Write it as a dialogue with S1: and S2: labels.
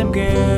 S1: them girls.